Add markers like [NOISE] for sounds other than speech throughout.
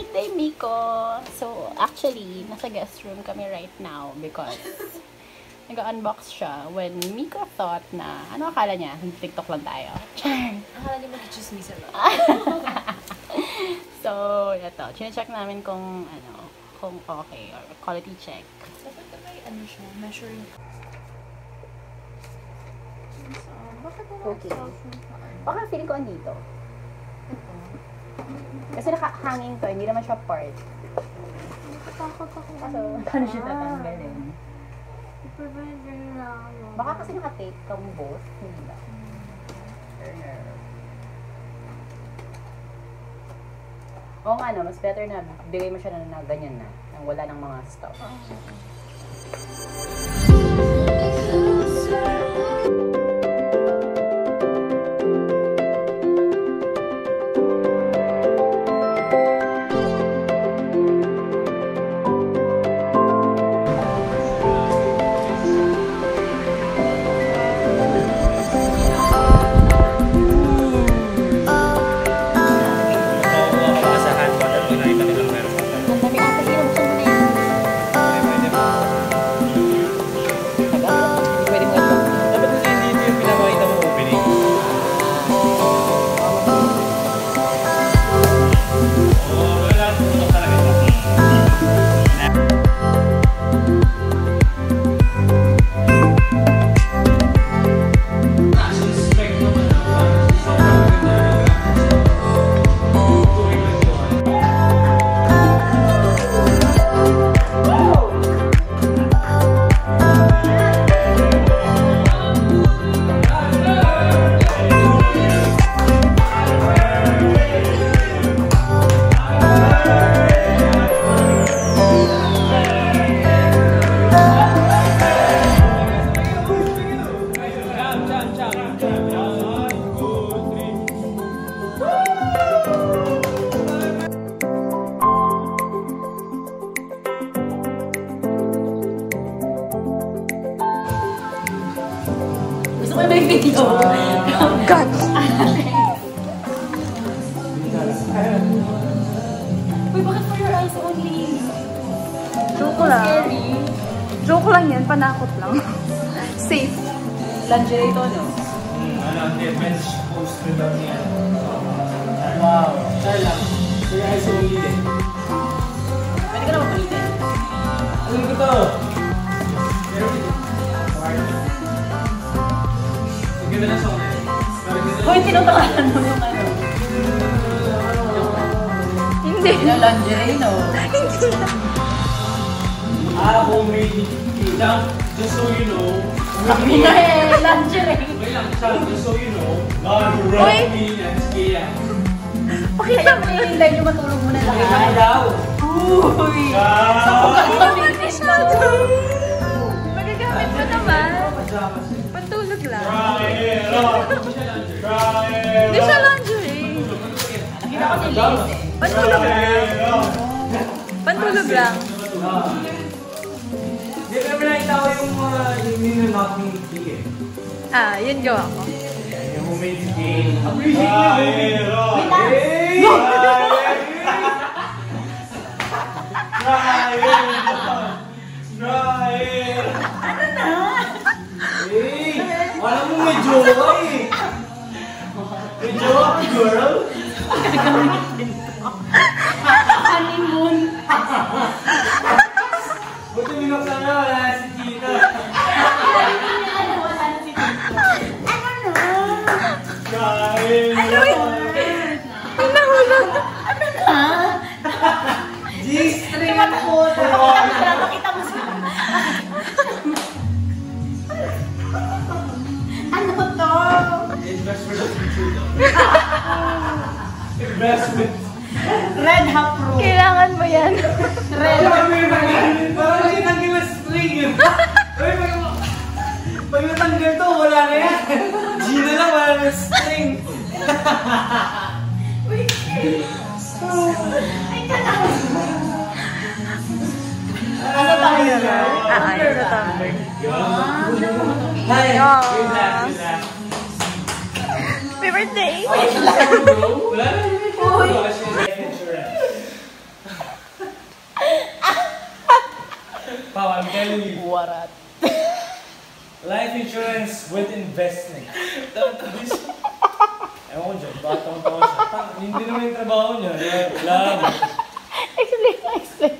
birthday, Miko! So, actually, nasa guest room kami right now because [LAUGHS] nag-unbox siya when Miko thought na, ano akala niya? TikTok lang tayo. Akala niyo mag-chismisa lang. [LAUGHS] so, ito. Chine-check namin kung, ano, kung okay or quality check. Dapat na may ano siya, measuring. So, bakit Okay. Baka feeling ko andito. Kasi naka-hanging to, hindi naman siya part. Natatakot ako. Kaso, paano siya tatanggalin? Yun na ako. Baka kasi naka-tape kang both, hindi ba? Oo nga no, mas better na bigay mo siya na, na ganyan na, nang wala ng mga stuff. Maasahan Uy, bakit for your eyes only? Joke lang. Scary. Joke lang yan, panakot lang. [LAUGHS] Safe. Lingerie to, no? Ano, hindi. Men's poster daw niya. Wow. Char lang. Kaya ay sumuli din. Pwede ka naman palitin. Ano ko to? Dito. Sige na sa ulit. Hoy, tinutakalan mo yung ano. Hindi. Yung lingerie, no? Ah, homemade lang. Just so you know. Sabi na eh, lingerie. Wait lang, just so you know. God, rock me and Kia. Pakita mo yung live yung matulog mo na Pakita mo lahat. daw. Uy! Ah! Magagamit mo naman. Pantulog lang. Try it on. Try it Hindi siya lingerie. Nakita ko si Liz eh. Pantulog lang. Pantulog lang. Hindi ka naman nakita ko yung mga ninunok ng Kia. Ah, yun gawa ko. Yung homemade cake. Appreciate it on. Try it on. Ano na? Hey! Alam mo may jowa eh. May jowa girl? Honeymoon. Ano tayo na? Ah, ayun sa tumbler. Hi, Aww. good luck, good luck. Happy birthday! Wala na, yun Uy! Life insurance. Pao, I'm telling you. Warat. Life insurance with investment. Ewan ko dyan, baka taon-taon siya. Pa- Hindi naman yung trabaho niya. Lang. Explain explain.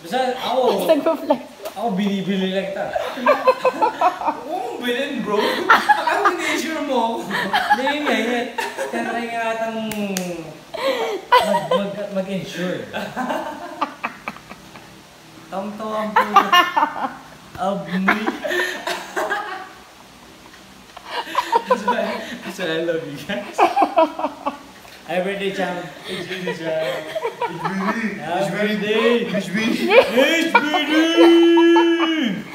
Basta ako, Nagpa-flex. ako binibili lang kita. Oo, bilhin bro. Ano in-insure mo? Hindi yun nga, yun. Tatry nga atang mag, mag, mag-insure. Taong-tawa ang puto. Abni. That's why, that's why I love you guys. Happy birthday, Cham. It's birthday, Cham. Happy birthday. It's me. It's birthday! Diba?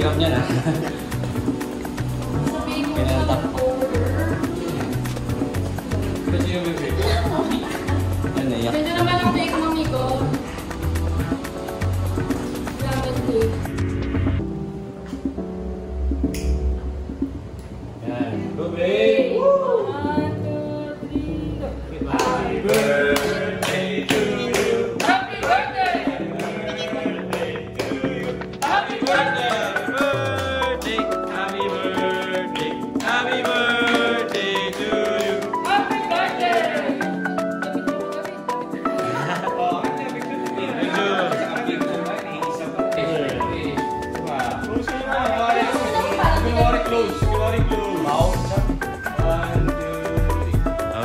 Hirap niya na. Pinalta. na order. Kasi yung bebe. Yan, naiyak. Ganda naman ang take mami ko. Salamat cake. Yan. Go, babe!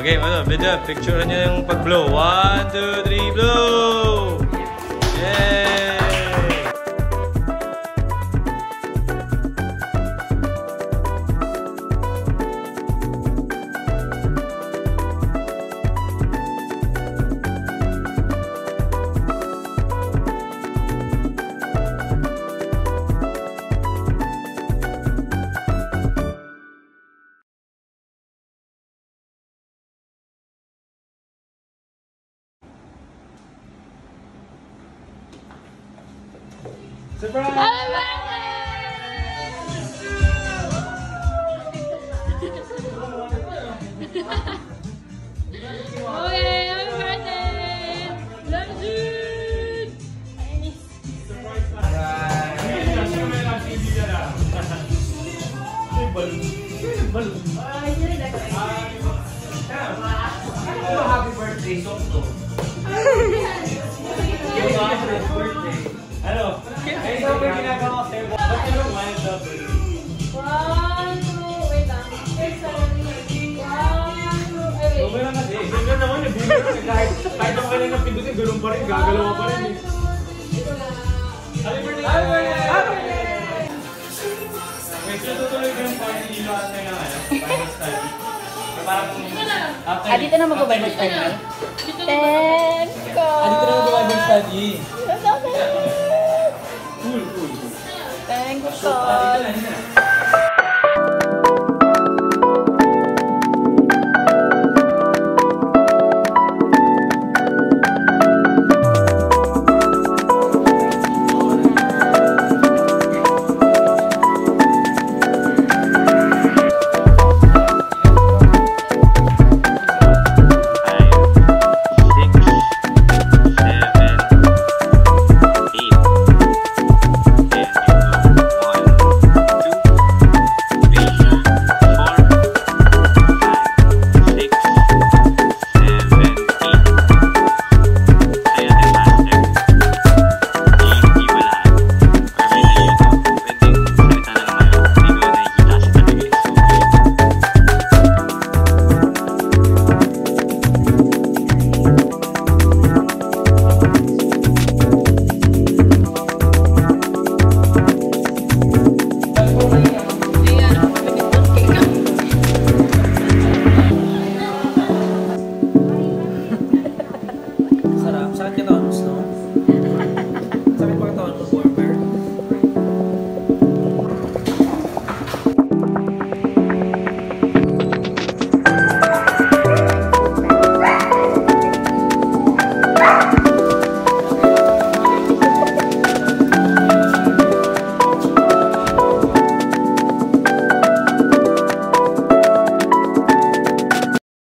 Okay, mana? Beda picture hanya yang empat blow. One, two, three, blow. Okay, happy birthday! Kahit kahit ako kailan ng pindutin, ganun pa rin, gagalaw pa rin eh. Happy birthday! Happy birthday! Happy birthday! Wait, so tutuloy ko yung party nilo at tayo ng ano, Bible study. Para kung after... Ah, dito na mag-Bible study. Dito na. Ko. Ah, dito na mag-Bible study. Cool, cool, cool. Thanks, So, ah, God.